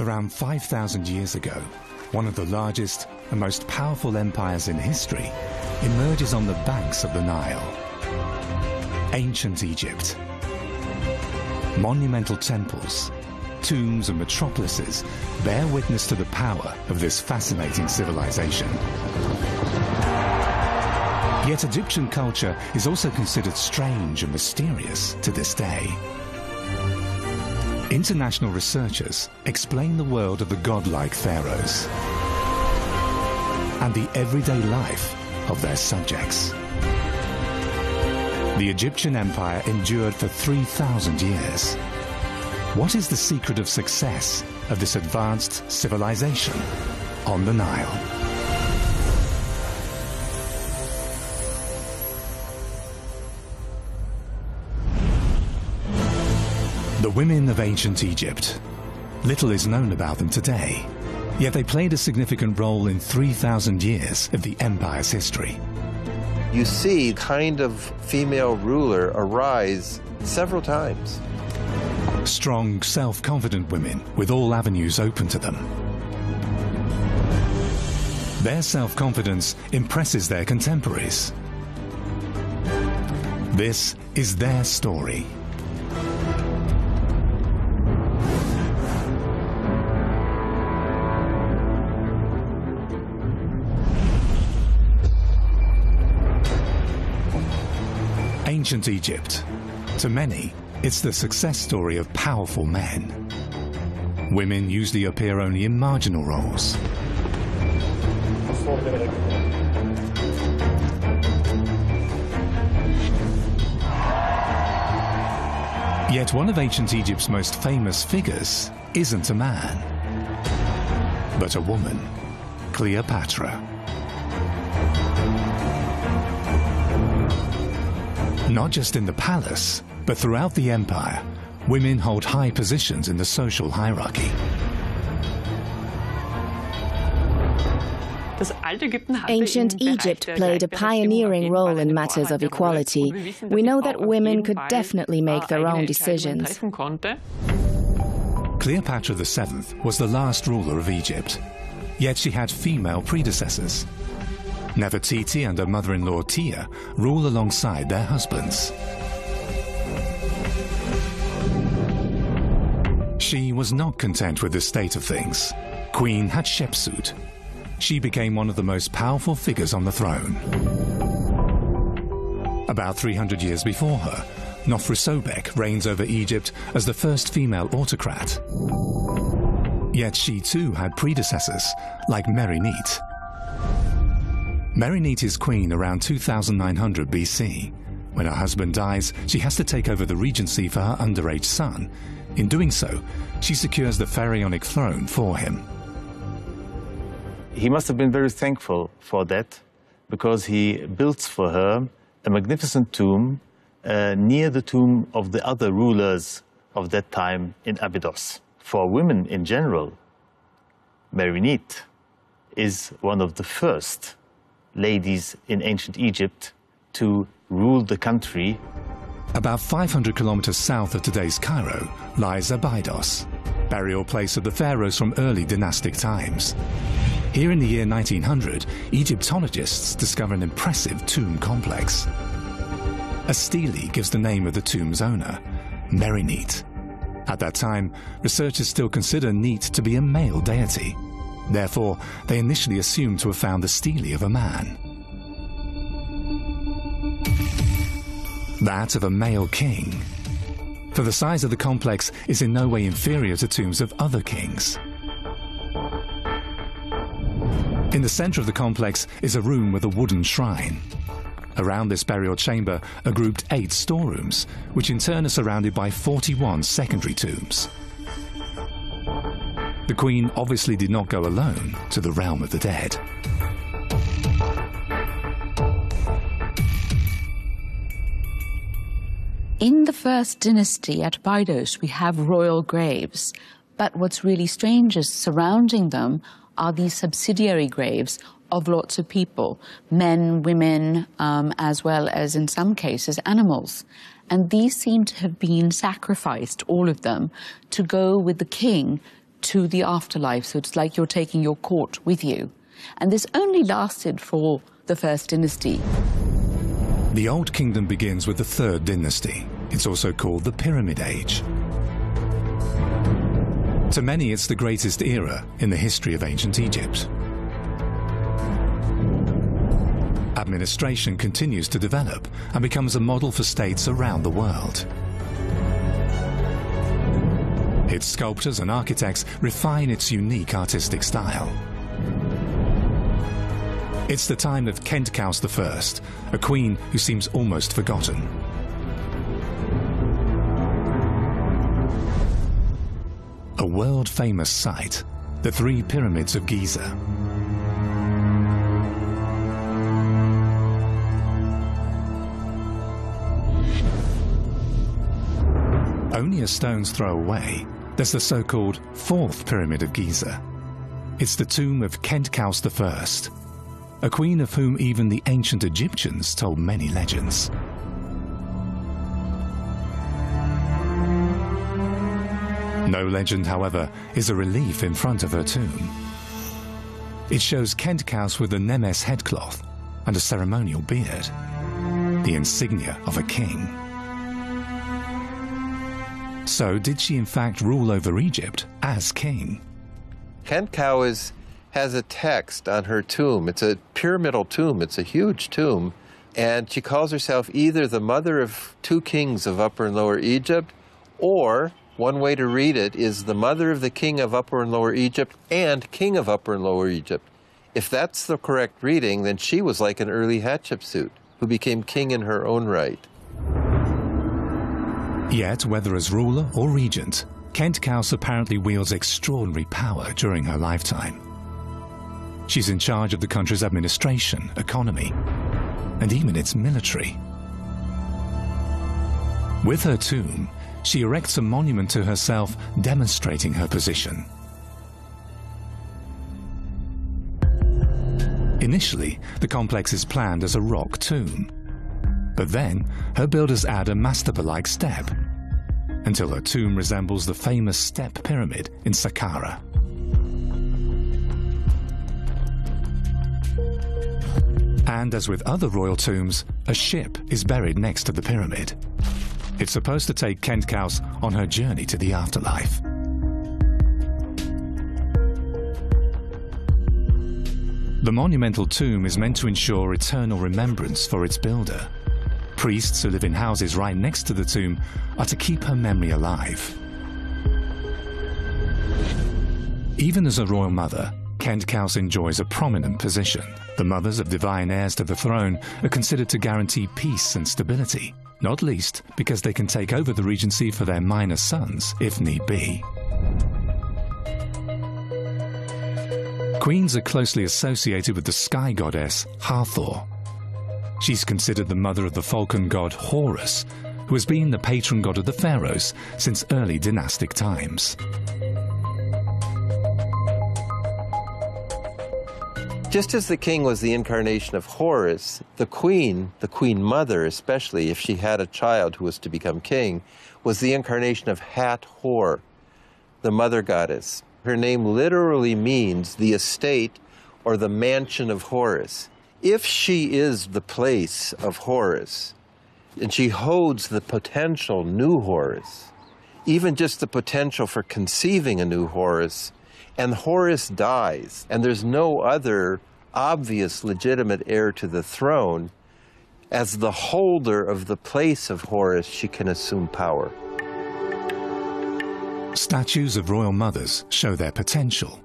Around 5,000 years ago, one of the largest and most powerful empires in history emerges on the banks of the Nile. Ancient Egypt. Monumental temples, tombs and metropolises bear witness to the power of this fascinating civilization. Yet Egyptian culture is also considered strange and mysterious to this day. International researchers explain the world of the godlike pharaohs and the everyday life of their subjects. The Egyptian empire endured for 3,000 years. What is the secret of success of this advanced civilization on the Nile? The women of ancient Egypt. Little is known about them today, yet they played a significant role in 3,000 years of the empire's history. You see kind of female ruler arise several times. Strong, self-confident women with all avenues open to them. Their self-confidence impresses their contemporaries. This is their story. Ancient Egypt. To many, it's the success story of powerful men. Women usually appear only in marginal roles. Yet one of ancient Egypt's most famous figures isn't a man, but a woman, Cleopatra. Not just in the palace, but throughout the empire, women hold high positions in the social hierarchy. Ancient Egypt played a pioneering role in matters of equality. We know that women could definitely make their own decisions. Cleopatra VII was the last ruler of Egypt, yet she had female predecessors. Nefertiti and her mother-in-law Tia rule alongside their husbands. She was not content with this state of things. Queen Hatshepsut. She became one of the most powerful figures on the throne. About 300 years before her, Nofru Sobek reigns over Egypt as the first female autocrat. Yet she too had predecessors, like Merneith. Merneith is queen around 2900 BC. When her husband dies, she has to take over the regency for her underage son. In doing so, she secures the pharaonic throne for him. He must have been very thankful for that because he builds for her a magnificent tomb uh, near the tomb of the other rulers of that time in Abydos. For women in general, Merneith is one of the first ladies in ancient Egypt to rule the country. About 500 kilometers south of today's Cairo lies Abydos, burial place of the pharaohs from early dynastic times. Here in the year 1900, Egyptologists discover an impressive tomb complex. A stele gives the name of the tomb's owner, Merneith. At that time, researchers still consider Neith to be a male deity. Therefore, they initially assumed to have found the stele of a man. That of a male king. For the size of the complex is in no way inferior to tombs of other kings. In the center of the complex is a room with a wooden shrine. Around this burial chamber are grouped eight storerooms, which in turn are surrounded by 41 secondary tombs. The Queen obviously did not go alone to the realm of the dead. In the first dynasty at Abydos, we have royal graves, but what's really strange is surrounding them are these subsidiary graves of lots of people, men, women, um, as well as in some cases animals. And these seem to have been sacrificed, all of them, to go with the king to the afterlife. So it's like you're taking your court with you. And this only lasted for the first dynasty. The Old Kingdom begins with the Third Dynasty. It's also called the Pyramid Age. To many, it's the greatest era in the history of ancient Egypt. Administration continues to develop and becomes a model for states around the world. Its sculptors and architects refine its unique artistic style. It's the time of Khentkaus I, a queen who seems almost forgotten. A world-famous site, the three pyramids of Giza. Only a stone's throw away, there's the so-called Fourth Pyramid of Giza. It's the tomb of Khentkaus I, a queen of whom even the ancient Egyptians told many legends. No legend, however, is a relief in front of her tomb. It shows Khentkaus with a Nemes headcloth and a ceremonial beard, the insignia of a king. So did she in fact rule over Egypt as king? Khentkaus has a text on her tomb. It's a pyramidal tomb, it's a huge tomb. And she calls herself either the mother of two kings of Upper and Lower Egypt, or one way to read it is the mother of the king of Upper and Lower Egypt and king of Upper and Lower Egypt. If that's the correct reading, then she was like an early Hatshepsut who became king in her own right. Yet, whether as ruler or regent, Khentkaus apparently wields extraordinary power during her lifetime. She's in charge of the country's administration, economy, and even its military. With her tomb, she erects a monument to herself demonstrating her position. Initially, the complex is planned as a rock tomb. But then, her builders add a mastaba-like step, until her tomb resembles the famous step pyramid in Saqqara. And as with other royal tombs, a ship is buried next to the pyramid. It's supposed to take Kent Khentkaus on her journey to the afterlife. The monumental tomb is meant to ensure eternal remembrance for its builder. Priests who live in houses right next to the tomb are to keep her memory alive. Even as a royal mother, Khentkaus enjoys a prominent position. The mothers of divine heirs to the throne are considered to guarantee peace and stability, not least because they can take over the regency for their minor sons if need be. Queens are closely associated with the sky goddess Hathor. She's considered the mother of the falcon god Horus, who has been the patron god of the pharaohs since early dynastic times. Just as the king was the incarnation of Horus, the queen, the queen mother especially, if she had a child who was to become king, was the incarnation of Hathor, the mother goddess. Her name literally means the estate or the mansion of Horus. If she is the place of Horus, and she holds the potential new Horus, even just the potential for conceiving a new Horus, and Horus dies, and there's no other obvious legitimate heir to the throne, as the holder of the place of Horus, she can assume power. Statues of royal mothers show their potential.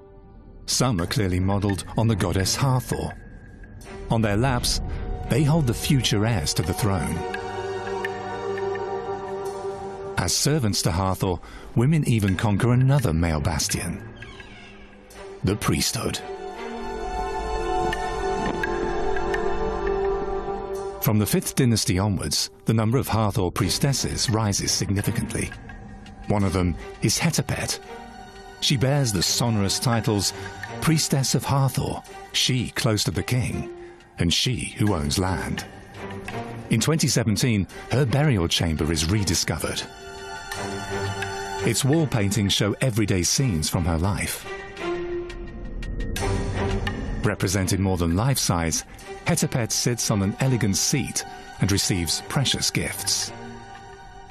Some are clearly modelled on the goddess Hathor. On their laps, they hold the future heirs to the throne. As servants to Hathor, women even conquer another male bastion, the priesthood. From the 5th dynasty onwards, the number of Hathor priestesses rises significantly. One of them is Hetepet. She bears the sonorous titles Priestess of Hathor, she close to the king, and she who owns land. In 2017, her burial chamber is rediscovered. Its wall paintings show everyday scenes from her life. Represented more than life size, Hetepet sits on an elegant seat and receives precious gifts.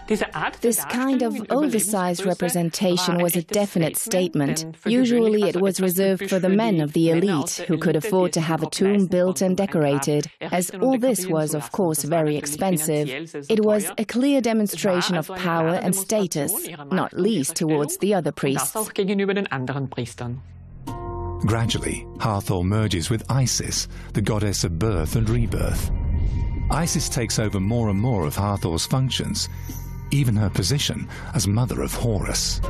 This kind of oversized representation was a definite statement. Usually it was reserved for the men of the elite who could afford to have a tomb built and decorated, as all this was, of course, very expensive. It was a clear demonstration of power and status, not least towards the other priests. Gradually, Hathor merges with Isis, the goddess of birth and rebirth. Isis takes over more and more of Hathor's functions, even her position as mother of Horus.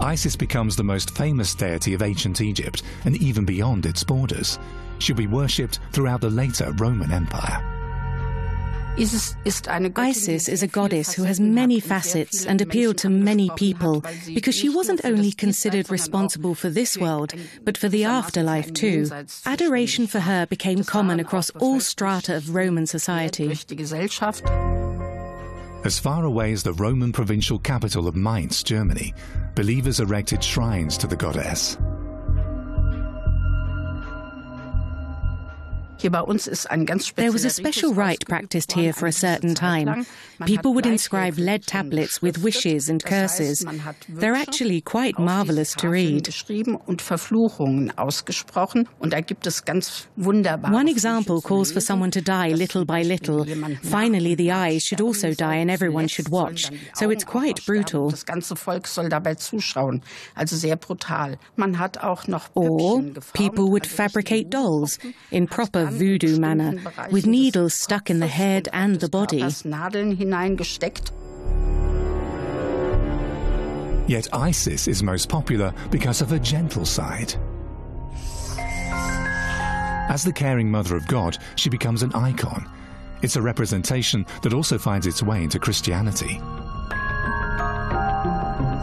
Isis becomes the most famous deity of ancient Egypt and even beyond its borders. She'll be worshipped throughout the later Roman Empire. Isis is a goddess who has many facets and appealed to many people because she wasn't only considered responsible for this world, but for the afterlife too. Adoration for her became common across all strata of Roman society. As far away as the Roman provincial capital of Mainz, Germany, believers erected shrines to the goddess. There was a special rite practiced here for a certain time. People would inscribe lead tablets with wishes and curses. They're actually quite marvelous to read. One example calls for someone to die little by little. Finally, the eyes should also die and everyone should watch. So it's quite brutal. Or people would fabricate dolls in proper voodoo manner, with needles stuck in the head and the body. Yet Isis is most popular because of her gentle side. As the caring mother of God, she becomes an icon. It's a representation that also finds its way into Christianity.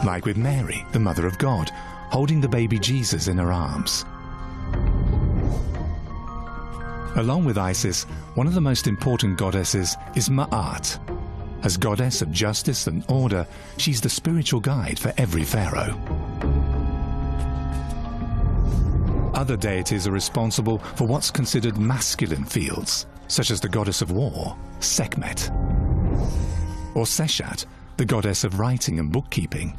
Like with Mary, the mother of God, holding the baby Jesus in her arms. Along with Isis, one of the most important goddesses is Ma'at. As goddess of justice and order, she's the spiritual guide for every pharaoh. Other deities are responsible for what's considered masculine fields, such as the goddess of war, Sekhmet, or Seshat, the goddess of writing and bookkeeping.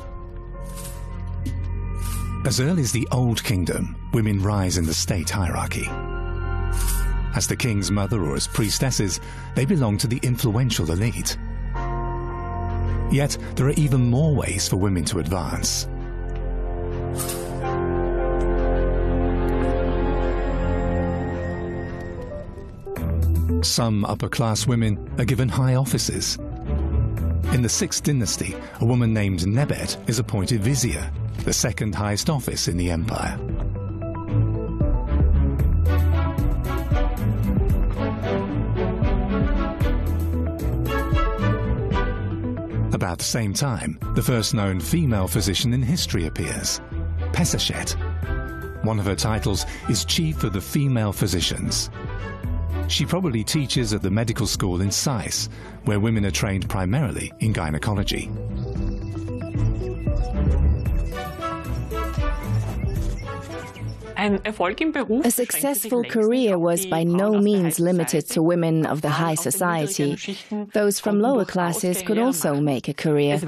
As early as the Old Kingdom, women rise in the state hierarchy. As the king's mother or as priestesses, they belong to the influential elite. Yet, there are even more ways for women to advance. Some upper-class women are given high offices. In the 6th dynasty, a woman named Nebet is appointed vizier, the second highest office in the empire. About the same time, the first known female physician in history appears, Peseshet. One of her titles is Chief of the Female Physicians. She probably teaches at the medical school in Sais, where women are trained primarily in gynecology. A successful career was by no means limited to women of the high society. Those from lower classes could also make a career.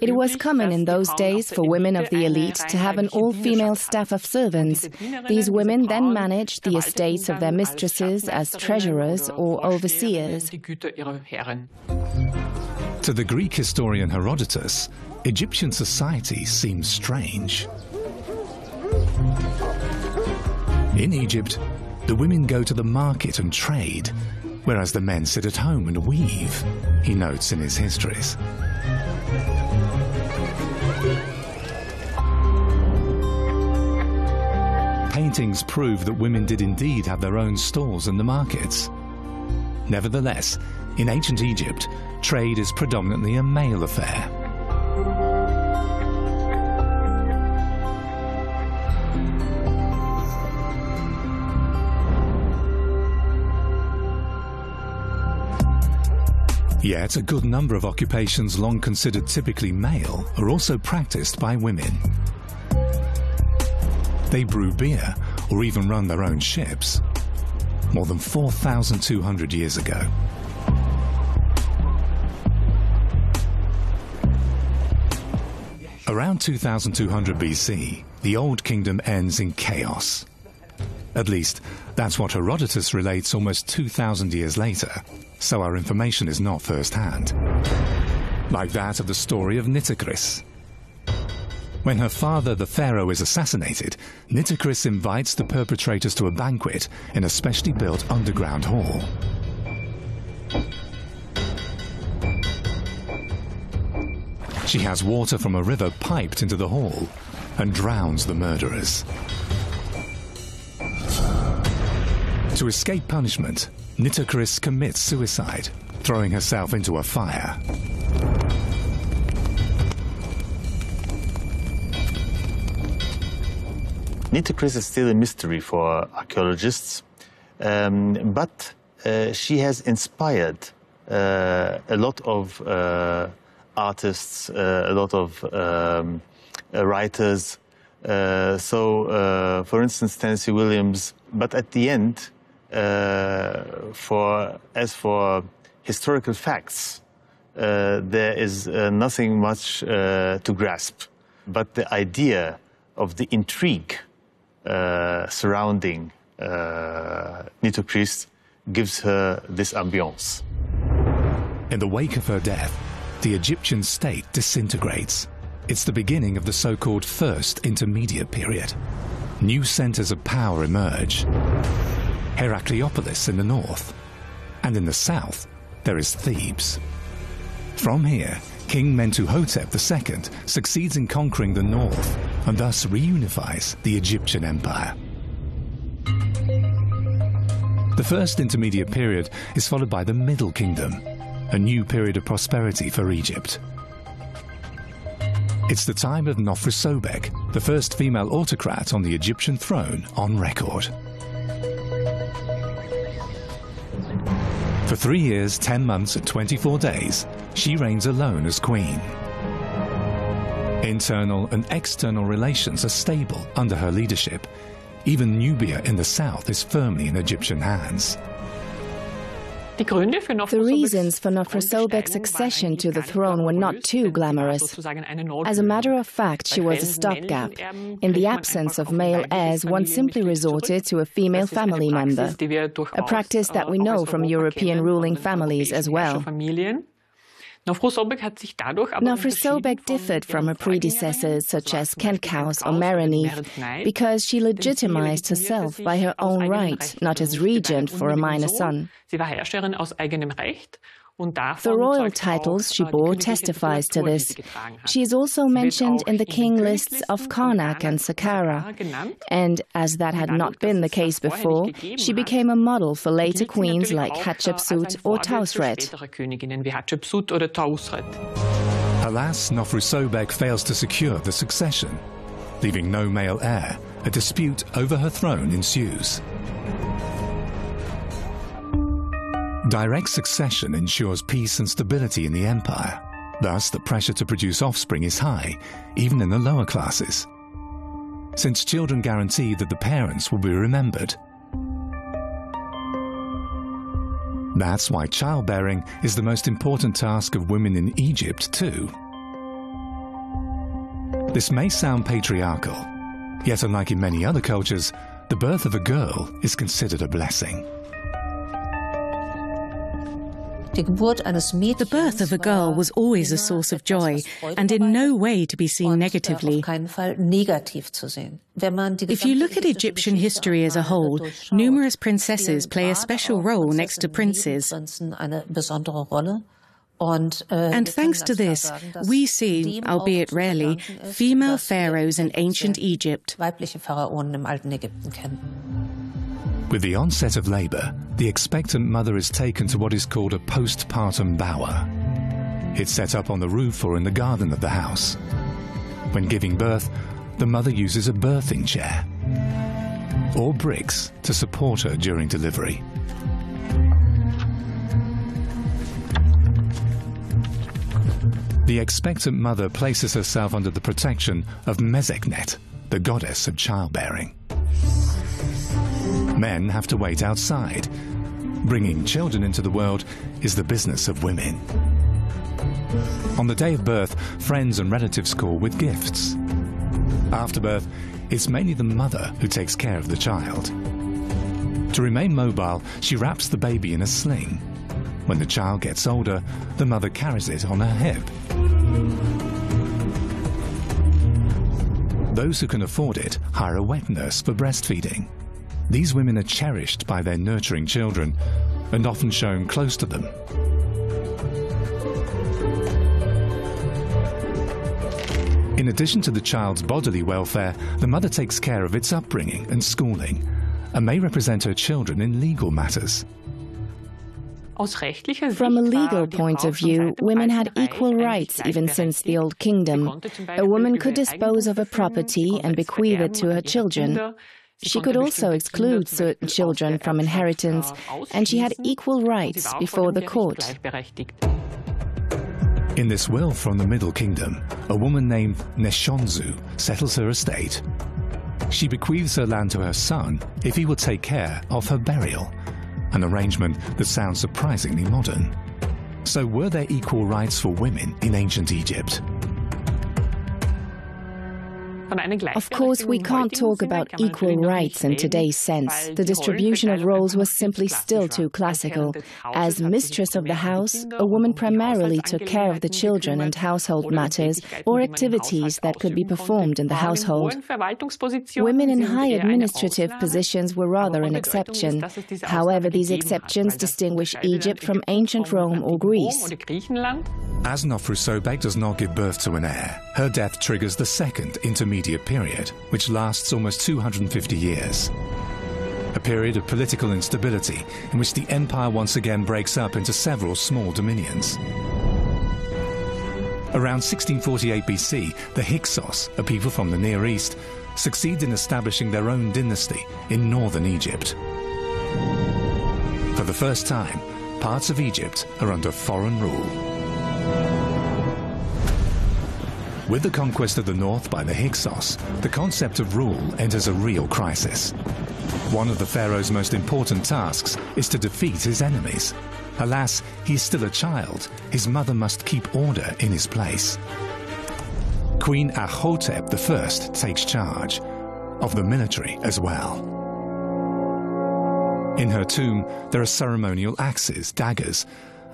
It was common in those days for women of the elite to have an all-female staff of servants. These women then managed the estates of their mistresses as treasurers or overseers. To the Greek historian Herodotus, Egyptian society seems strange. In Egypt, the women go to the market and trade, whereas the men sit at home and weave, he notes in his histories. Paintings prove that women did indeed have their own stalls in the markets. Nevertheless, in ancient Egypt, trade is predominantly a male affair. Yet a good number of occupations long considered typically male are also practiced by women. They brew beer or even run their own ships. More than 4,200 years ago. Around 2200 BC, the Old Kingdom ends in chaos. At least, that's what Herodotus relates almost 2,000 years later, so our information is not first-hand. Like that of the story of Nitocris. When her father, the pharaoh, is assassinated, Nitocris invites the perpetrators to a banquet in a specially built underground hall. She has water from a river piped into the hall and drowns the murderers. To escape punishment, Nitocris commits suicide, throwing herself into a fire. Nitocris is still a mystery for archaeologists, um, but uh, she has inspired uh, a lot of uh, artists, uh, a lot of um, uh, writers. Uh, so, for instance, Tennessee Williams. But at the end, Uh, for as for historical facts, uh, there is uh, nothing much to grasp. But the idea of the intrigue surrounding uh, Nitocris gives her this ambiance. In the wake of her death, the Egyptian state disintegrates. It's the beginning of the so-called First Intermediate Period. New centers of power emerge. Heracleopolis in the north. And in the south, there is Thebes. From here, King Mentuhotep II succeeds in conquering the north and thus reunifies the Egyptian empire. The first intermediate period is followed by the Middle Kingdom, a new period of prosperity for Egypt. It's the time of Nofru Sobek, the first female autocrat on the Egyptian throne on record. For three years, 10 months and 24 days, she reigns alone as queen. Internal and external relations are stable under her leadership. Even Nubia in the south is firmly in Egyptian hands. The reasons for Nofru accession to the throne were not too glamorous. As a matter of fact, she was a stopgap. In the absence of male heirs, one simply resorted to a female family member, a practice that we know from European ruling families as well. Nofru Sobek differed from her predecessors such as Khentkaus or Merneith because she legitimized herself by her own right, not as regent for a minor son. The royal titles she bore testifies to this. She is also mentioned in the king lists of Karnak and Saqqara. And as that had not been the case before, she became a model for later queens like Hatshepsut or Tausret. Alas, Nofru Sobek fails to secure the succession. Leaving no male heir, a dispute over her throne ensues. Direct succession ensures peace and stability in the empire. Thus, the pressure to produce offspring is high, even in the lower classes, since children guarantee that the parents will be remembered. That's why childbearing is the most important task of women in Egypt, too. This may sound patriarchal, yet unlike in many other cultures, the birth of a girl is considered a blessing. The birth of a girl was always a source of joy and in no way to be seen negatively. If you look at Egyptian history as a whole, numerous princesses play a special role next to princes. And uh, thanks to this, we see, albeit rarely, female pharaohs in ancient Egypt. With the onset of labour, the expectant mother is taken to what is called a postpartum bower. It's set up on the roof or in the garden of the house. When giving birth, the mother uses a birthing chair or bricks to support her during delivery. the expectant mother places herself under the protection of Meskhenet, the goddess of childbearing. Men have to wait outside. Bringing children into the world is the business of women. On the day of birth, friends and relatives call with gifts. After birth, it's mainly the mother who takes care of the child. To remain mobile, she wraps the baby in a sling. When the child gets older, the mother carries it on her hip. Those who can afford it hire a wet nurse for breastfeeding. These women are cherished by their nurturing children and often shown close to them. In addition to the child's bodily welfare, the mother takes care of its upbringing and schooling and may represent her children in legal matters. From a legal point of view, women had equal rights even since the Old Kingdom. A woman could dispose of a property and bequeath it to her children. She could also exclude certain children from inheritance, and she had equal rights before the court. In this will from the Middle Kingdom, a woman named Neshonzu settles her estate. She bequeaths her land to her son if he will take care of her burial, an arrangement that sounds surprisingly modern. So were there equal rights for women in ancient Egypt? Of course, we can't talk about equal rights in today's sense. The distribution of roles was simply still too classical. As mistress of the house, a woman primarily took care of the children and household matters or activities that could be performed in the household. Women in high administrative positions were rather an exception. However, these exceptions distinguish Egypt from ancient Rome or Greece. As Nofru does not give birth to an heir, her death triggers the second intermediate intermediate period, which lasts almost 250 years. A period of political instability in which the empire once again breaks up into several small dominions. Around 1648 BC, the Hyksos, a people from the Near East, succeed in establishing their own dynasty in northern Egypt. For the first time, parts of Egypt are under foreign rule. With the conquest of the north by the Hyksos, the concept of rule enters a real crisis. One of the pharaoh's most important tasks is to defeat his enemies. Alas, he is still a child. His mother must keep order in his place. Queen Ahhotep I takes charge, of the military as well. In her tomb, there are ceremonial axes, daggers,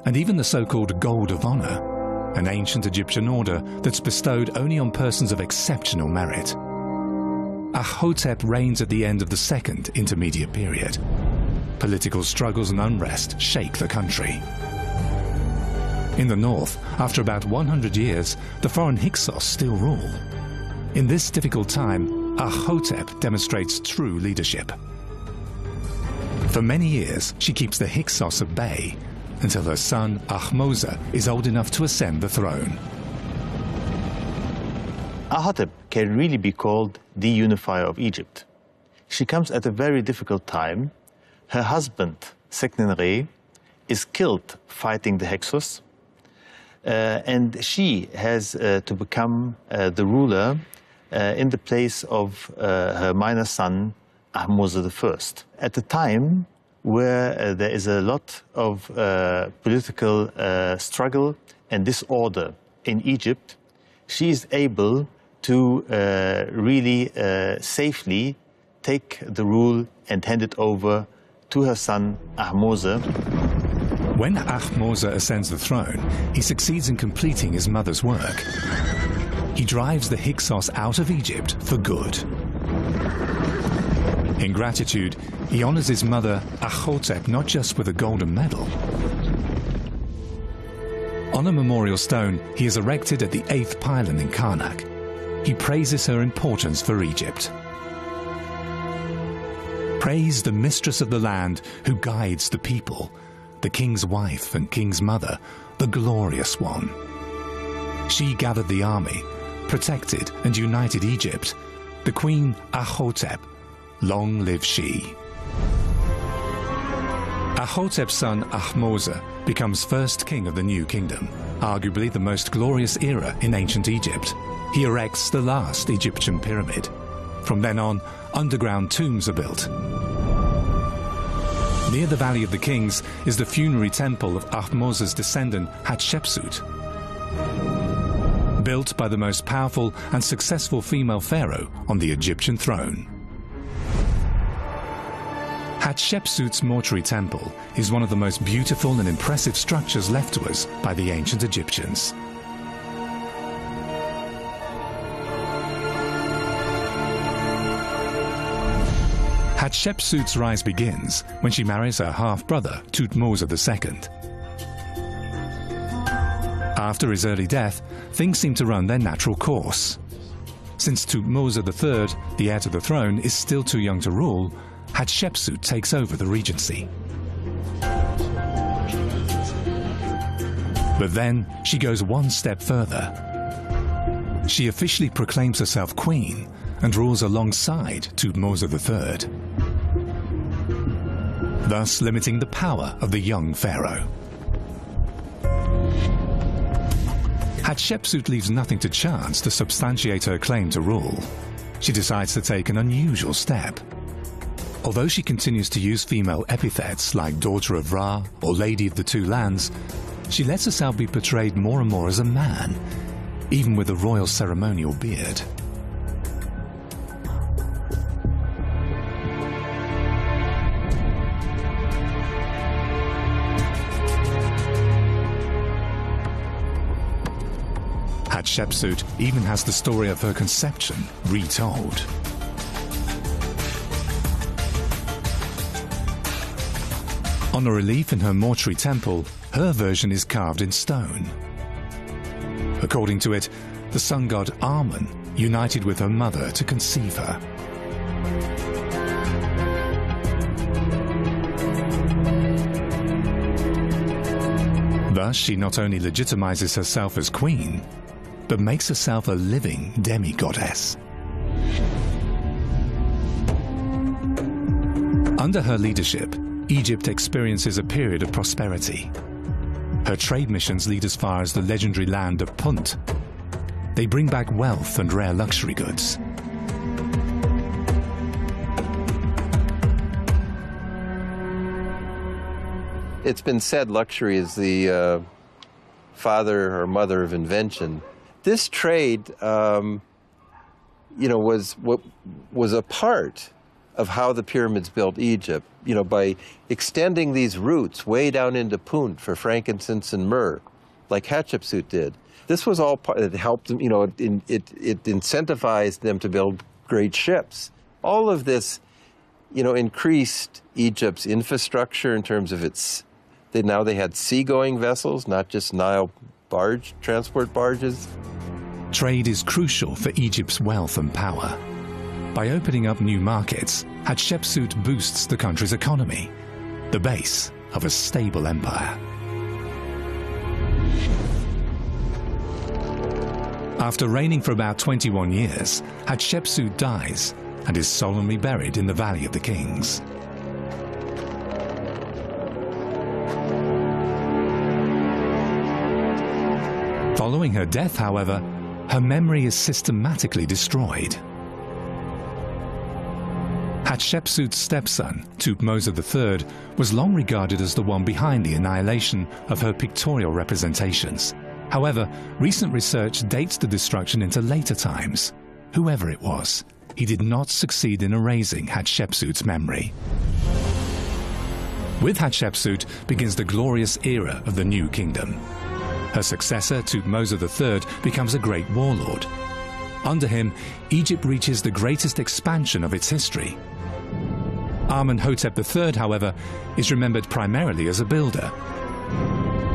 and even the so-called Gold of Honor, an ancient Egyptian order that's bestowed only on persons of exceptional merit. Ahhotep reigns at the end of the second intermediate period. Political struggles and unrest shake the country. In the north, after about 100 years, the foreign Hyksos still rule. In this difficult time, Ahhotep demonstrates true leadership. For many years, she keeps the Hyksos at bay until her son Ahmose is old enough to ascend the throne. Ahhotep can really be called the unifier of Egypt. She comes at a very difficult time. Her husband, Seqenenre, is killed fighting the Hyksos, uh, and she has uh, to become uh, the ruler uh, in the place of uh, her minor son, Ahmose I. At the time, where uh, there is a lot of uh, political uh, struggle and disorder in Egypt, she is able to really safely take the rule and hand it over to her son Ahmose. When Ahmose ascends the throne, he succeeds in completing his mother's work. He drives the Hyksos out of Egypt for good. In gratitude, he honors his mother, Ahhotep, not just with a golden medal. On a memorial stone, he is erected at the eighth pylon in Karnak. He praises her importance for Egypt. Praise the mistress of the land who guides the people, the king's wife and king's mother, the glorious one. She gathered the army, protected and united Egypt. The queen Ahhotep Long live she. Ahhotep's son Ahmose becomes first king of the new kingdom. arguably the most glorious era in ancient Egypt, he erects the last Egyptian pyramid. From then on, underground tombs are built. Near the Valley of the Kings is the funerary temple of Ahmose's descendant Hatshepsut. Built by the most powerful and successful female pharaoh on the Egyptian throne. Hatshepsut's mortuary temple is one of the most beautiful and impressive structures left to us by the ancient Egyptians. Hatshepsut's rise begins when she marries her half-brother, Thutmose II. After his early death, things seem to run their natural course. Since Thutmose III, the heir to the throne, is still too young to rule, Hatshepsut takes over the regency. But then she goes one step further. She officially proclaims herself queen and rules alongside Thutmose III, thus limiting the power of the young pharaoh. Hatshepsut leaves nothing to chance to substantiate her claim to rule. She decides to take an unusual step. Although she continues to use female epithets like Daughter of Ra or Lady of the Two Lands, she lets herself be portrayed more and more as a man, even with a royal ceremonial beard. Hatshepsut even has the story of her conception retold. On a relief in her mortuary temple, her version is carved in stone. According to it, the sun god Amen united with her mother to conceive her. Thus, she not only legitimizes herself as queen, but makes herself a living demigoddess. Under her leadership, Egypt experiences a period of prosperity. Her trade missions lead as far as the legendary land of Punt. They bring back wealth and rare luxury goods. It's been said luxury is the uh, father or mother of invention this trade, um, you know, was was a part of how the pyramids built Egypt. You know, by extending these routes way down into Punt for frankincense and myrrh, like Hatshepsut did. This was all part. It helped them. You know, it, it it incentivized them to build great ships. All of this, you know, increased Egypt's infrastructure in terms of its. They now they had seagoing vessels, not just Nile barge transport barges. Trade is crucial for Egypt's wealth and power. By opening up new markets, Hatshepsut boosts the country's economy, the base of a stable empire. After reigning for about 21 years, Hatshepsut dies and is solemnly buried in the Valley of the Kings. Following her death, however, her memory is systematically destroyed. Hatshepsut's stepson, Thutmose III, was long regarded as the one behind the annihilation of her pictorial representations. However, recent research dates the destruction into later times. Whoever it was, he did not succeed in erasing Hatshepsut's memory. With Hatshepsut begins the glorious era of the New Kingdom. Her successor, Thutmose III, becomes a great warlord. Under him, Egypt reaches the greatest expansion of its history. Amenhotep III, however, is remembered primarily as a builder.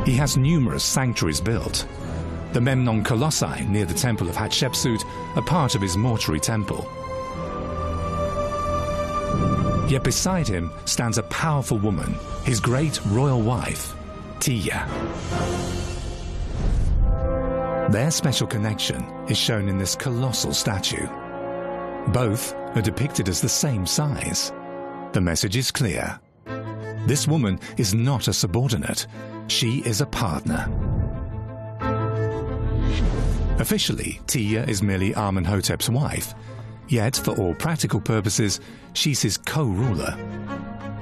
He has numerous sanctuaries built. The Memnon Colossi near the temple of Hatshepsut are part of his mortuary temple. Yet beside him stands a powerful woman, his great royal wife, Tiya. Their special connection is shown in this colossal statue. Both are depicted as the same size. The message is clear. This woman is not a subordinate, she is a partner. Officially, Tiye is merely Amenhotep's wife, yet for all practical purposes, she's his co-ruler.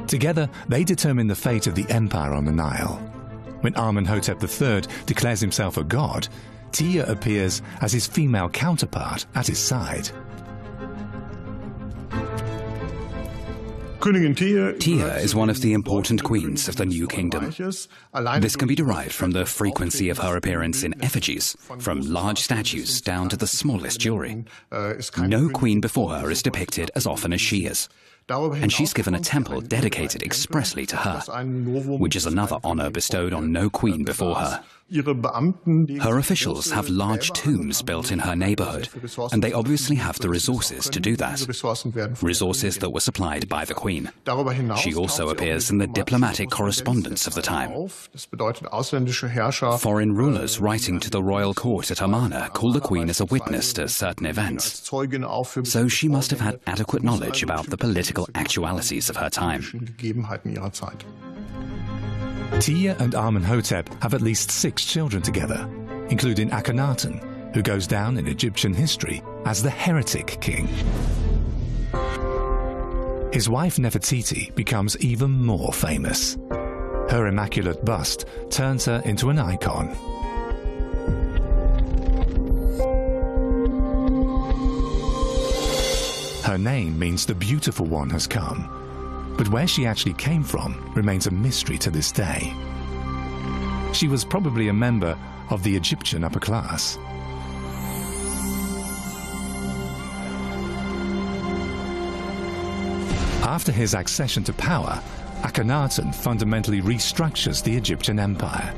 Together, they determine the fate of the empire on the Nile. When Amenhotep III declares himself a god, Tiye appears as his female counterpart at his side. Tiye is one of the important queens of the New Kingdom. This can be derived from the frequency of her appearance in effigies, from large statues down to the smallest jewelry. No queen before her is depicted as often as she is and she's given a temple dedicated expressly to her, which is another honor bestowed on no queen before her. Her officials have large tombs built in her neighborhood, and they obviously have the resources to do that. Resources that were supplied by the queen. She also appears in the diplomatic correspondence of the time. Foreign rulers writing to the royal court at Amarna call the queen as a witness to certain events. So she must have had adequate knowledge about the political actualities of her time. Tiye and Amenhotep have at least six children together, including Akhenaten, who goes down in Egyptian history as the heretic king. His wife Nefertiti becomes even more famous. Her immaculate bust turns her into an icon. Her name means the beautiful one has come, but where she actually came from remains a mystery to this day. She was probably a member of the Egyptian upper class. After his accession to power, Akhenaten fundamentally restructures the Egyptian empire.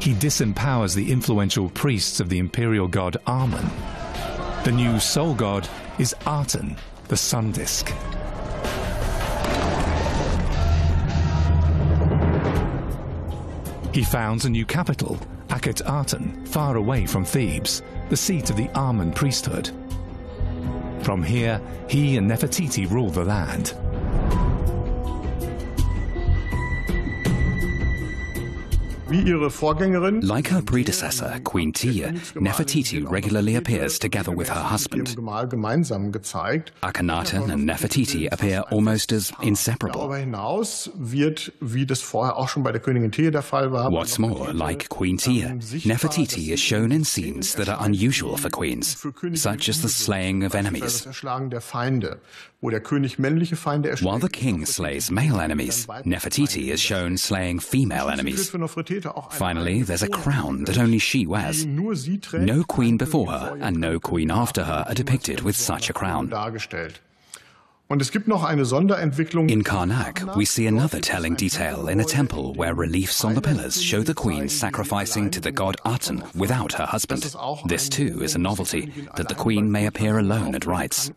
He disempowers the influential priests of the imperial god Amun. The new sole god is Aten, the sun disk. He founds a new capital, Akhet Aten, far away from Thebes, the seat of the Amun priesthood. From here, he and Nefertiti rule the land. Like her predecessor, Queen Tiye, Nefertiti regularly appears together with her husband. Akhenaten and Nefertiti appear almost as inseparable. What's more, like Queen Tiye, Nefertiti is shown in scenes that are unusual for queens, such as the slaying of enemies. While the king slays male enemies, Nefertiti is shown slaying female enemies. Finally, there's a crown that only she wears. No queen before her and no queen after her are depicted with such a crown. In Karnak, we see another telling detail in a temple where reliefs on the pillars show the queen sacrificing to the god Aten without her husband. This too is a novelty, that the queen may appear alone at rites.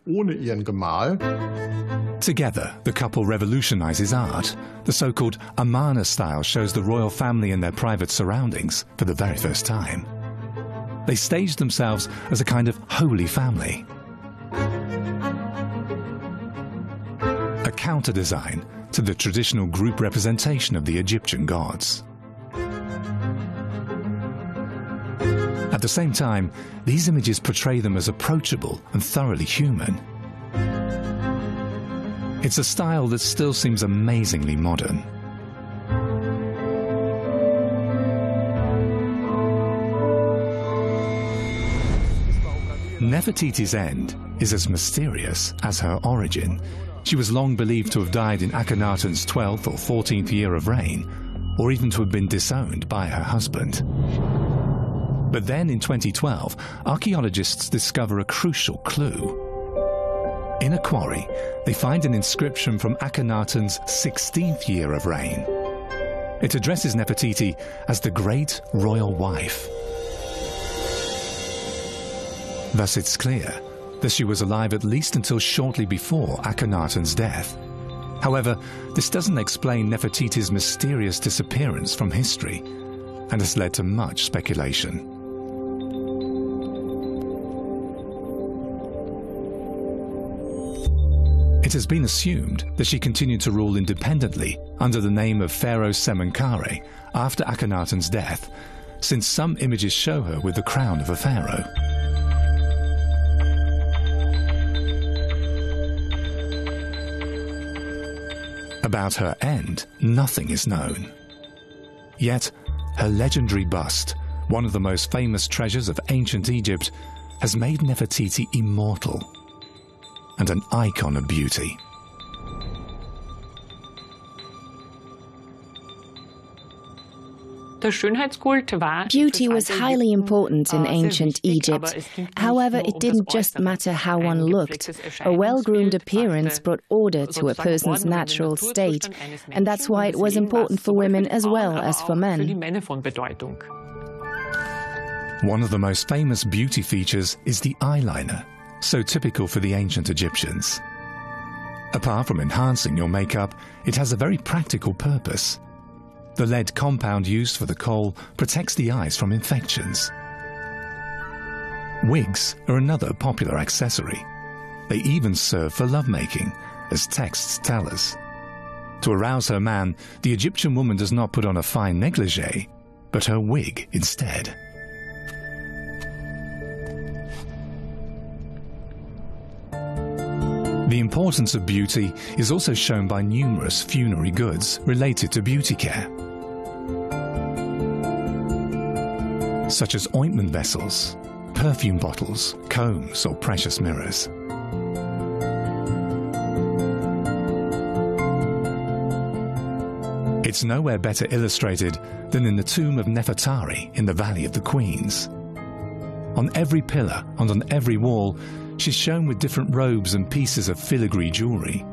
Together, the couple revolutionizes art. The so-called Amarna style shows the royal family in their private surroundings for the very first time. They stage themselves as a kind of holy family. A counter design to the traditional group representation of the Egyptian gods. At the same time, these images portray them as approachable and thoroughly human. It's a style that still seems amazingly modern. Nefertiti's end is as mysterious as her origin, she was long believed to have died in Akhenaten's 12th or 14th year of reign, or even to have been disowned by her husband. But then in 2012, archaeologists discover a crucial clue. In a quarry, they find an inscription from Akhenaten's 16th year of reign. It addresses Nefertiti as the great royal wife. Thus it's clear that she was alive at least until shortly before Akhenaten's death. However, this doesn't explain Nefertiti's mysterious disappearance from history and has led to much speculation. It has been assumed that she continued to rule independently under the name of Pharaoh Smenkhkare after Akhenaten's death, since some images show her with the crown of a pharaoh. About her end, nothing is known. Yet, her legendary bust, one of the most famous treasures of ancient Egypt, has made Nefertiti immortal and an icon of beauty. Beauty was highly important in ancient Egypt. However, it didn't just matter how one looked. A well groomed appearance brought order to a person's natural state, and that's why it was important for women as well as for men. One of the most famous beauty features is the eyeliner, so typical for the ancient Egyptians. Apart from enhancing your makeup, it has a very practical purpose. The lead compound used for the kohl protects the eyes from infections. Wigs are another popular accessory. They even serve for lovemaking, as texts tell us. To arouse her man, the Egyptian woman does not put on a fine negligee, but her wig instead. The importance of beauty is also shown by numerous funerary goods related to beauty care. Such as ointment vessels, perfume bottles, combs, or precious mirrors. It's nowhere better illustrated than in the tomb of Nefertari in the Valley of the Queens. On every pillar and on every wall, she's shown with different robes and pieces of filigree jewellery,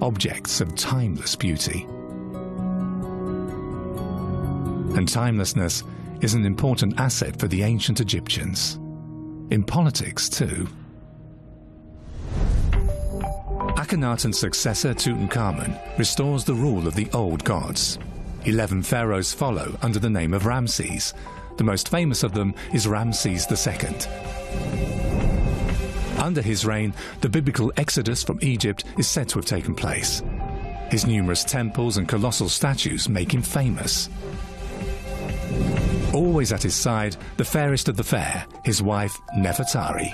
objects of timeless beauty. And timelessness is an important asset for the ancient Egyptians. In politics, too. Akhenaten's successor Tutankhamun restores the rule of the old gods. Eleven pharaohs follow under the name of Ramses. The most famous of them is Ramses II. Under his reign, the biblical exodus from Egypt is said to have taken place. His numerous temples and colossal statues make him famous. Always at his side, the fairest of the fair, his wife Nefertari.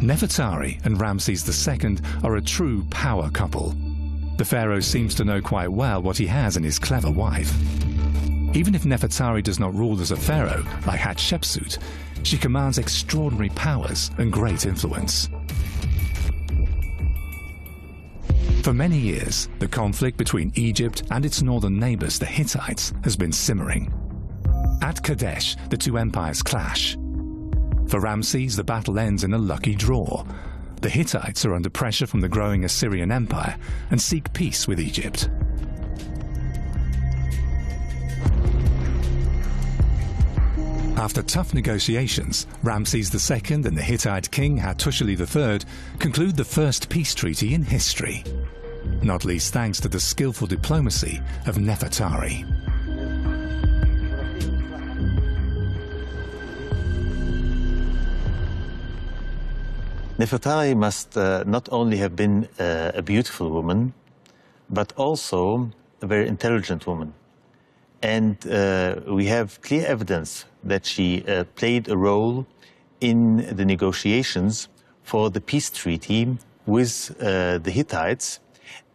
Nefertari and Ramses II are a true power couple. The pharaoh seems to know quite well what he has in his clever wife. Even if Nefertari does not rule as a pharaoh like Hatshepsut, she commands extraordinary powers and great influence. For many years, the conflict between Egypt and its northern neighbors, the Hittites, has been simmering. At Kadesh, the two empires clash. For Ramses, the battle ends in a lucky draw. The Hittites are under pressure from the growing Assyrian Empire and seek peace with Egypt. After tough negotiations, Ramses II and the Hittite king Hattusili III conclude the first peace treaty in history not least thanks to the skillful diplomacy of Nefertari. Nefertari must uh, not only have been uh, a beautiful woman, but also a very intelligent woman. And uh, we have clear evidence that she uh, played a role in the negotiations for the peace treaty with uh, the Hittites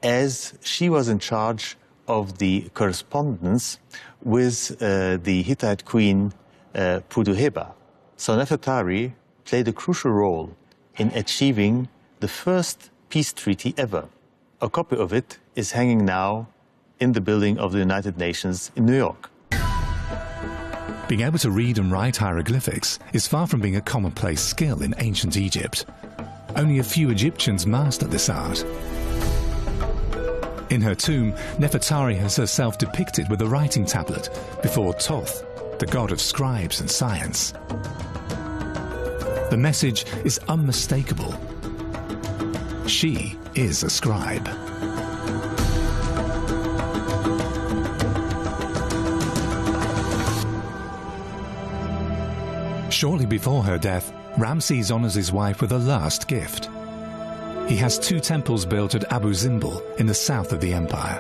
as she was in charge of the correspondence with uh, the Hittite queen uh, Puduhepa. So Nefertari played a crucial role in achieving the first peace treaty ever. A copy of it is hanging now in the building of the United Nations in New York. Being able to read and write hieroglyphics is far from being a commonplace skill in ancient Egypt. Only a few Egyptians mastered this art. In her tomb, Nefertari has herself depicted with a writing tablet before Thoth, the god of scribes and science. The message is unmistakable. She is a scribe. Shortly before her death, Ramses honors his wife with a last gift he has two temples built at Abu Simbel in the south of the empire.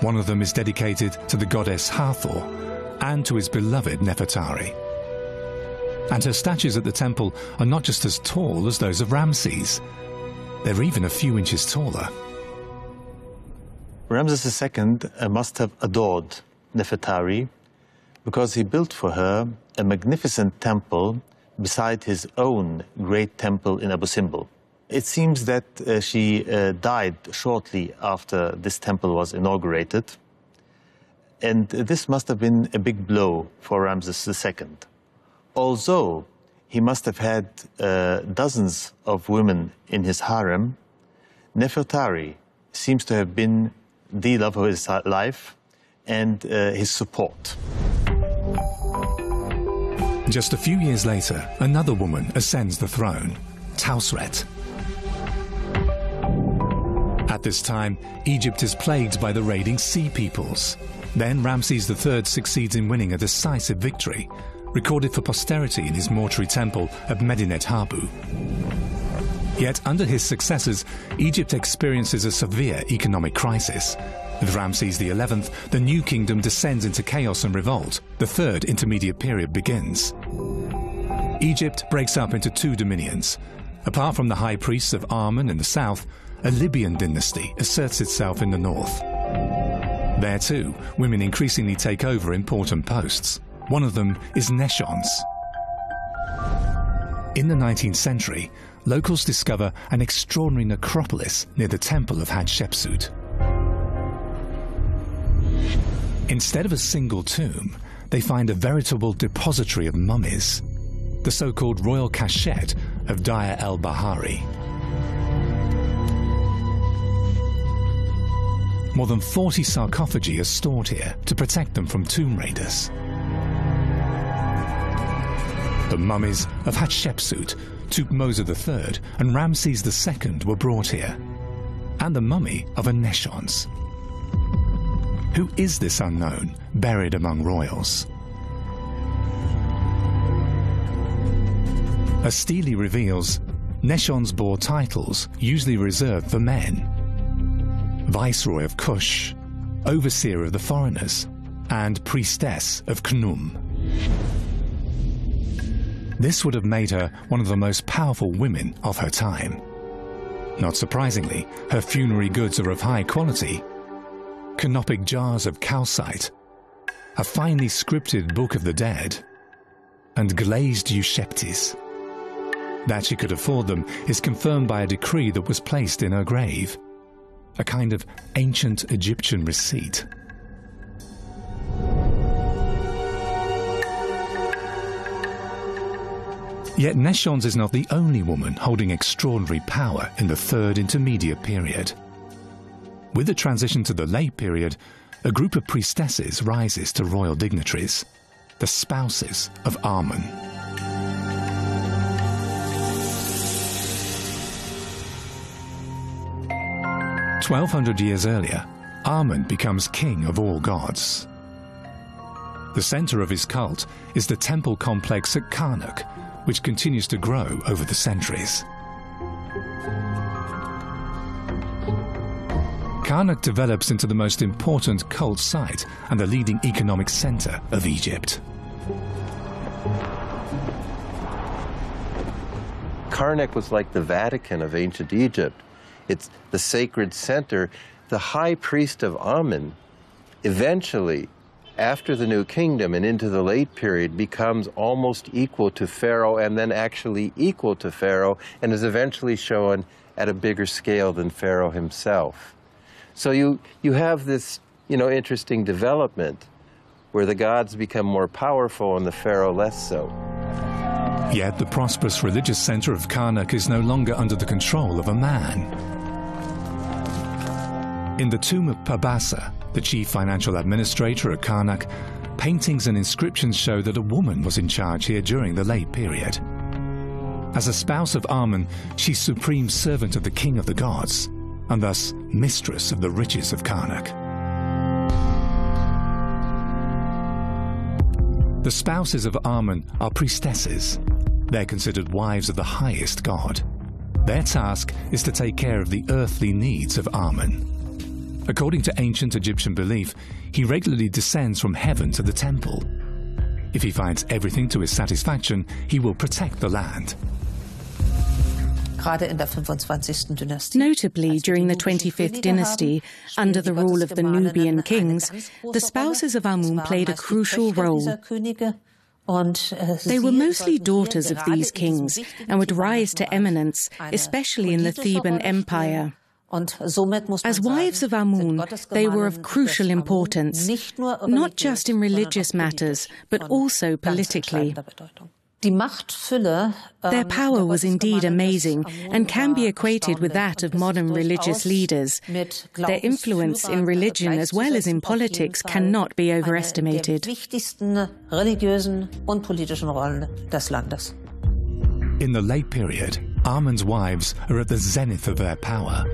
One of them is dedicated to the goddess Hathor and to his beloved Nefertari. And her statues at the temple are not just as tall as those of Ramses, they're even a few inches taller. Ramses II uh, must have adored Nefertari because he built for her a magnificent temple beside his own great temple in Abu Simbel. It seems that uh, she uh, died shortly after this temple was inaugurated. And this must have been a big blow for Ramses II. Although he must have had uh, dozens of women in his harem, Nefertari seems to have been the love of his life and uh, his support. Just a few years later, another woman ascends the throne, Tausret. This time, Egypt is plagued by the raiding sea peoples. Then Ramses III succeeds in winning a decisive victory, recorded for posterity in his mortuary temple at Medinet Habu. Yet under his successors, Egypt experiences a severe economic crisis. With Ramses XI, the new kingdom descends into chaos and revolt. The third intermediate period begins. Egypt breaks up into two dominions. Apart from the high priests of Amen in the south, a Libyan dynasty asserts itself in the north. There too, women increasingly take over important posts. One of them is Neskhons. In the 19th century, locals discover an extraordinary necropolis near the temple of Hatshepsut. Instead of a single tomb, they find a veritable depository of mummies, the so-called royal cachette of Deir el-Bahari. More than 40 sarcophagi are stored here to protect them from tomb raiders. The mummies of Hatshepsut, Thutmose III, and Ramses II were brought here, and the mummy of a Neskhons. Who is this unknown, buried among royals? As Stele reveals, Neskhons bore titles usually reserved for men Viceroy of Kush, Overseer of the Foreigners, and Priestess of Khnum. This would have made her one of the most powerful women of her time. Not surprisingly, her funerary goods are of high quality. Canopic jars of calcite, a finely scripted Book of the Dead, and glazed ushebtis. That she could afford them is confirmed by a decree that was placed in her grave a kind of ancient Egyptian receipt. Yet Neskhons is not the only woman holding extraordinary power in the third intermediate period. With the transition to the late period, a group of priestesses rises to royal dignitaries, the spouses of Amen. 1200 years earlier, Amen becomes king of all gods. The center of his cult is the temple complex at Karnak, which continues to grow over the centuries. Karnak develops into the most important cult site and the leading economic center of Egypt. Karnak was like the Vatican of ancient Egypt it's the sacred center. The high priest of Amen eventually, after the New Kingdom and into the late period, becomes almost equal to Pharaoh and then actually equal to Pharaoh and is eventually shown at a bigger scale than Pharaoh himself. So you, you have this you know, interesting development where the gods become more powerful and the Pharaoh less so. Yet the prosperous religious center of Karnak is no longer under the control of a man. In the tomb of Pabasa, the chief financial administrator at Karnak, paintings and inscriptions show that a woman was in charge here during the late period. As a spouse of Amun, she's supreme servant of the king of the gods, and thus mistress of the riches of Karnak. The spouses of Amun are priestesses. They're considered wives of the highest god. Their task is to take care of the earthly needs of Amen According to ancient Egyptian belief, he regularly descends from heaven to the temple. If he finds everything to his satisfaction, he will protect the land. Notably, during the 25th dynasty, under the rule of the Nubian kings, the spouses of Amun played a crucial role. They were mostly daughters of these kings and would rise to eminence, especially in the Theban Empire. As wives of Amun, they were of crucial importance, not just in religious matters, but also politically. Their power was indeed amazing and can be equated with that of modern religious leaders. Their influence in religion as well as in politics cannot be overestimated. In the late period, Amun's wives are at the zenith of their power.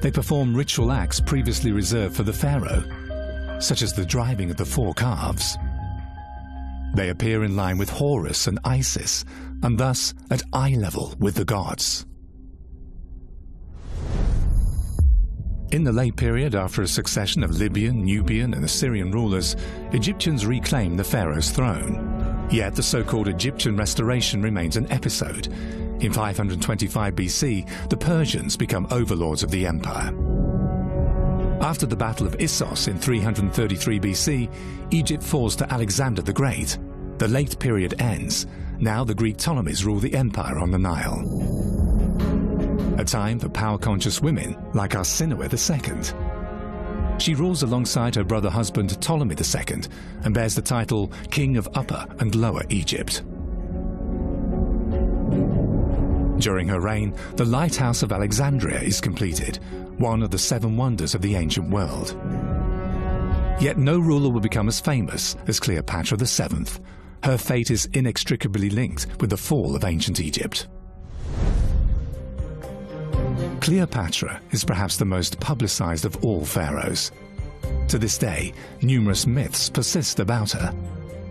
They perform ritual acts previously reserved for the pharaoh, such as the driving of the four calves. They appear in line with Horus and Isis, and thus at eye level with the gods. In the late period, after a succession of Libyan, Nubian, and Assyrian rulers, Egyptians reclaim the pharaoh's throne. Yet the so-called Egyptian restoration remains an episode. In 525 BC, the Persians become overlords of the empire. After the Battle of Issos in 333 BC, Egypt falls to Alexander the Great. The late period ends. Now the Greek Ptolemies rule the empire on the Nile. A time for power-conscious women like Arsinoe II. She rules alongside her brother husband Ptolemy II and bears the title King of Upper and Lower Egypt. During her reign, the Lighthouse of Alexandria is completed, one of the seven wonders of the ancient world. Yet no ruler will become as famous as Cleopatra VII. Her fate is inextricably linked with the fall of ancient Egypt. Cleopatra is perhaps the most publicized of all pharaohs. To this day, numerous myths persist about her.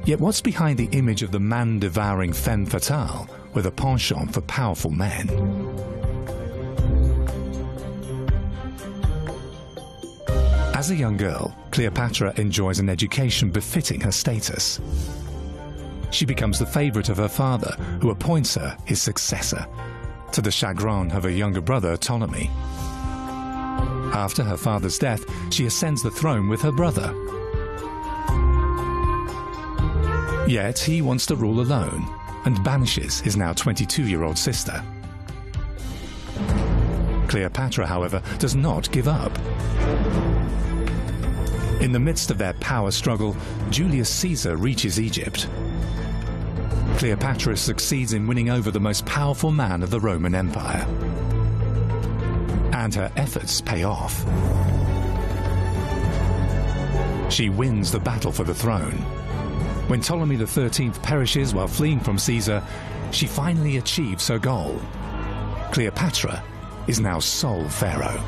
Yet what's behind the image of the man-devouring femme fatale with a penchant for powerful men? As a young girl, Cleopatra enjoys an education befitting her status. She becomes the favorite of her father, who appoints her his successor, to the chagrin of her younger brother Ptolemy. After her father's death, she ascends the throne with her brother. Yet he wants to rule alone and banishes his now 22-year-old sister. Cleopatra, however, does not give up. In the midst of their power struggle, Julius Caesar reaches Egypt. Cleopatra succeeds in winning over the most powerful man of the Roman Empire. And her efforts pay off. She wins the battle for the throne. When Ptolemy XIII perishes while fleeing from Caesar, she finally achieves her goal. Cleopatra is now sole pharaoh.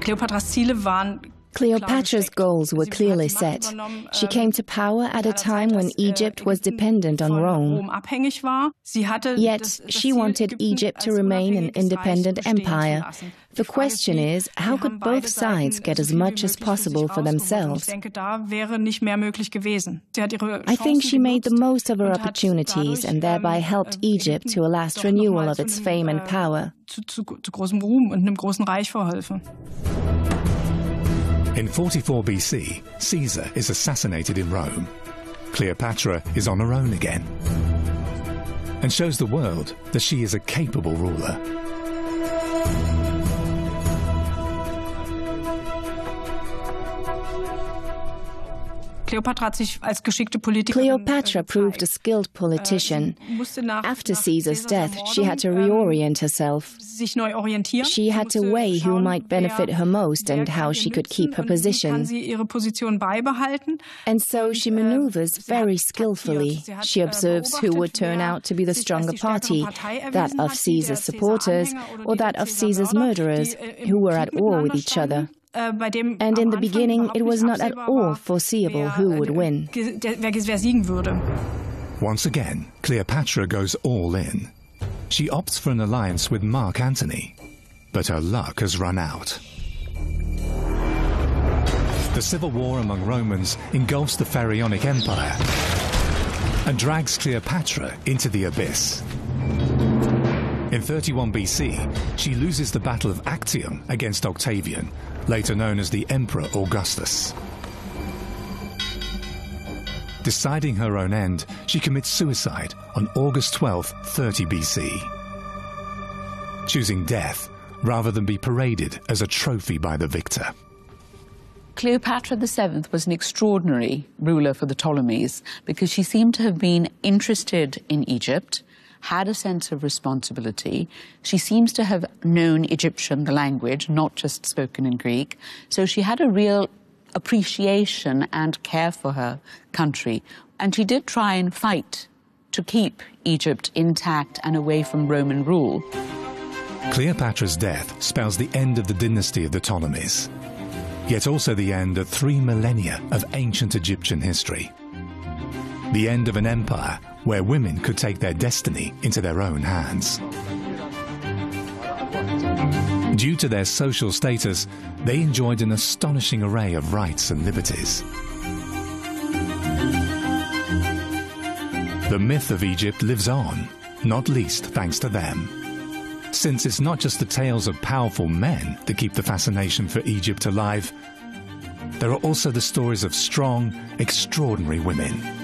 Kleopatras Ziele waren Cleopatra's goals were clearly set. She came to power at a time when Egypt was dependent on Rome. Yet she wanted Egypt to remain an independent empire. The question is, how could both sides get as much as possible for themselves? I think she made the most of her opportunities and thereby helped Egypt to a last renewal of its fame and power. In 44 BC, Caesar is assassinated in Rome. Cleopatra is on her own again and shows the world that she is a capable ruler. Cleopatra proved a skilled politician. After Caesar's death, she had to reorient herself. She had to weigh who might benefit her most and how she could keep her position. And so she maneuvers very skillfully. She observes who would turn out to be the stronger party, that of Caesar's supporters or that of Caesar's murderers, who were at war with each other. Äh, and in the beginning, it was not at all foreseeable who would win. Once again, Cleopatra goes all in. She opts for an alliance with Mark Antony, but her luck has run out. The civil war among Romans engulfs the Pharaonic Empire and drags Cleopatra into the abyss. In 31 BC, she loses the Battle of Actium against Octavian, later known as the Emperor Augustus. Deciding her own end, she commits suicide on August 12, 30 BC. Choosing death rather than be paraded as a trophy by the victor. Cleopatra VII was an extraordinary ruler for the Ptolemies because she seemed to have been interested in Egypt, had a sense of responsibility. She seems to have known Egyptian, the language, not just spoken in Greek. So she had a real appreciation and care for her country. And she did try and fight to keep Egypt intact and away from Roman rule. Cleopatra's death spells the end of the dynasty of the Ptolemies, yet also the end of three millennia of ancient Egyptian history. The end of an empire where women could take their destiny into their own hands. Due to their social status, they enjoyed an astonishing array of rights and liberties. The myth of Egypt lives on, not least thanks to them. Since it's not just the tales of powerful men that keep the fascination for Egypt alive, there are also the stories of strong, extraordinary women.